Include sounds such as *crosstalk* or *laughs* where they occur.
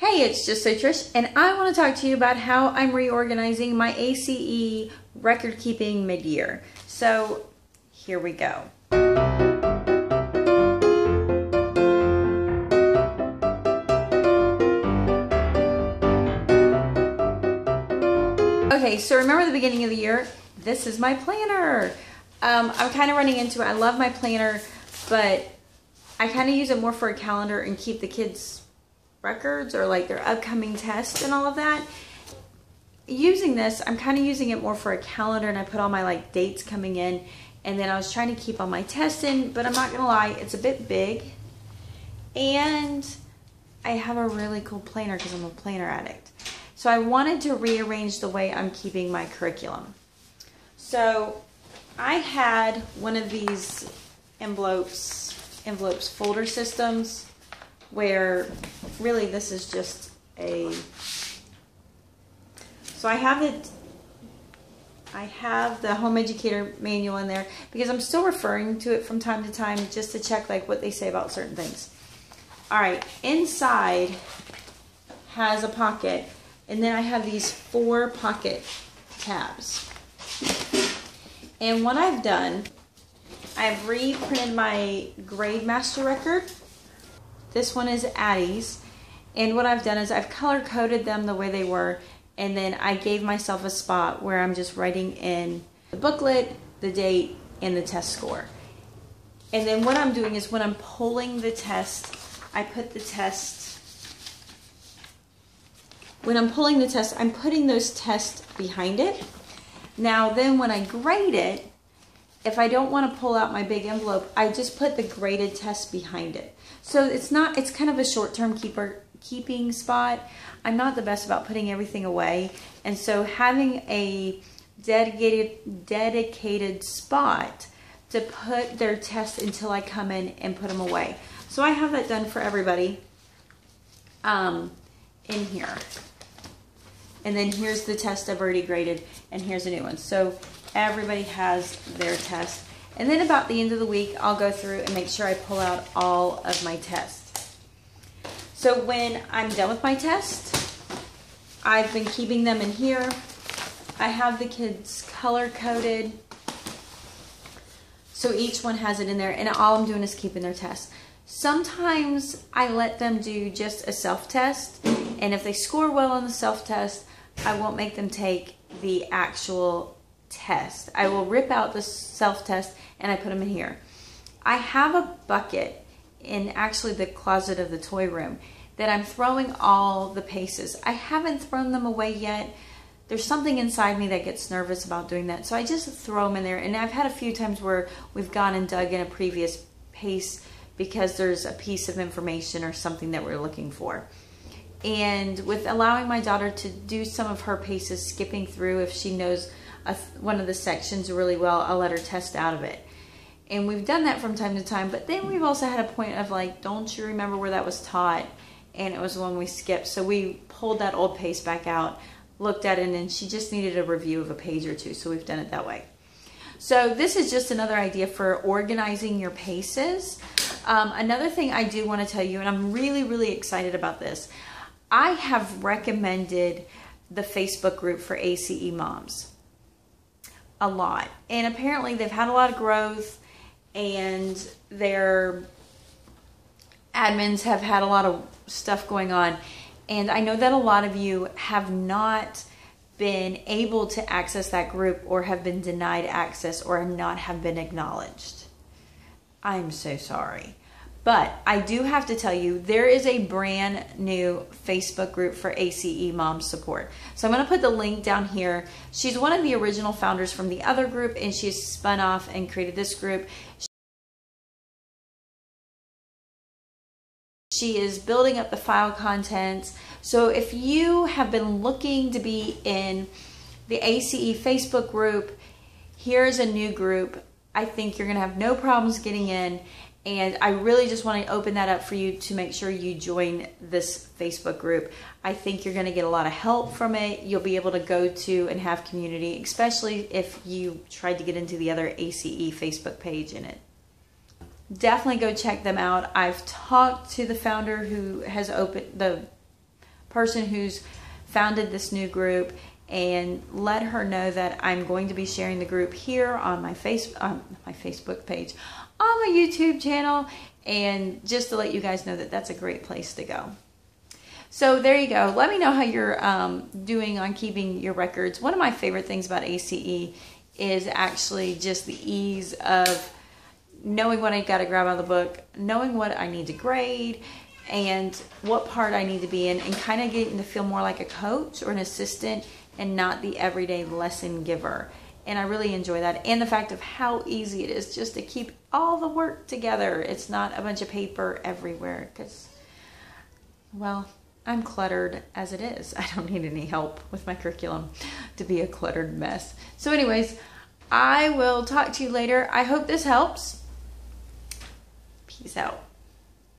Hey, it's Just Sew Trish, and I want to talk to you about how I'm reorganizing my ACE record keeping mid year. So, here we go. Okay, so remember the beginning of the year? This is my planner. Um, I'm kind of running into it. I love my planner, but I kind of use it more for a calendar and keep the kids' records or like their upcoming tests and all of that. Using this, I'm kind of using it more for a calendar and I put all my like dates coming in and then I was trying to keep all my tests in, but I'm not gonna lie, it's a bit big. And I have a really cool planner because I'm a planner addict. So I wanted to rearrange the way I'm keeping my curriculum. So I had one of these envelopes, envelopes folder systems where really this is just a, so I have it, I have the home educator manual in there because I'm still referring to it from time to time just to check like what they say about certain things. All right, inside has a pocket and then I have these four pocket tabs. And what I've done, I've reprinted my grade master record. This one is Addie's. And what I've done is I've color coded them the way they were. And then I gave myself a spot where I'm just writing in the booklet, the date, and the test score. And then what I'm doing is when I'm pulling the test, I put the test when I'm pulling the test, I'm putting those tests behind it. Now then when I grade it, if I don't want to pull out my big envelope, I just put the graded test behind it. So it's not, it's kind of a short-term keeper keeping spot. I'm not the best about putting everything away. And so having a dedicated, dedicated spot to put their tests until I come in and put them away. So I have that done for everybody um, in here. And then here's the test I've already graded, and here's a new one. So everybody has their test. And then about the end of the week, I'll go through and make sure I pull out all of my tests. So when I'm done with my test, I've been keeping them in here. I have the kids color coded. So each one has it in there and all I'm doing is keeping their test. Sometimes I let them do just a self-test and if they score well on the self-test, I won't make them take the actual test. I will rip out the self-test and I put them in here. I have a bucket in actually the closet of the toy room that I'm throwing all the paces. I haven't thrown them away yet. There's something inside me that gets nervous about doing that. So I just throw them in there. And I've had a few times where we've gone and dug in a previous pace because there's a piece of information or something that we're looking for and with allowing my daughter to do some of her paces skipping through if she knows a, one of the sections really well i'll let her test out of it and we've done that from time to time but then we've also had a point of like don't you remember where that was taught? And it was the one we skipped. So we pulled that old pace back out looked at it and then she just needed a review of a page or two so we've done it that way. So this is just another idea for organizing your paces. Um, another thing i do want to tell you and i'm really really excited about this. I have recommended the Facebook group for ACE moms a lot. And apparently they've had a lot of growth and their admins have had a lot of stuff going on. And I know that a lot of you have not been able to access that group or have been denied access or not have been acknowledged. I'm so sorry. But I do have to tell you, there is a brand new Facebook group for ACE Mom Support. So I'm going to put the link down here. She's one of the original founders from the other group, and she's spun off and created this group. She is building up the file contents. So if you have been looking to be in the ACE Facebook group, here's a new group. I think you're going to have no problems getting in and I really just want to open that up for you to make sure you join this Facebook group. I think you're going to get a lot of help from it. You'll be able to go to and have community, especially if you tried to get into the other ACE Facebook page in it. Definitely go check them out. I've talked to the founder who has opened the person who's founded this new group and let her know that I'm going to be sharing the group here on my face on my Facebook page, on my YouTube channel, and just to let you guys know that that's a great place to go. So there you go. Let me know how you're um, doing on keeping your records. One of my favorite things about ACE is actually just the ease of knowing what I got to grab out of the book, knowing what I need to grade, and what part I need to be in, and kind of getting to feel more like a coach or an assistant and not the everyday lesson giver. And I really enjoy that. And the fact of how easy it is just to keep all the work together. It's not a bunch of paper everywhere because, well, I'm cluttered as it is. *laughs* I don't need any help with my curriculum to be a cluttered mess. So, anyways, I will talk to you later. I hope this helps. Peace out.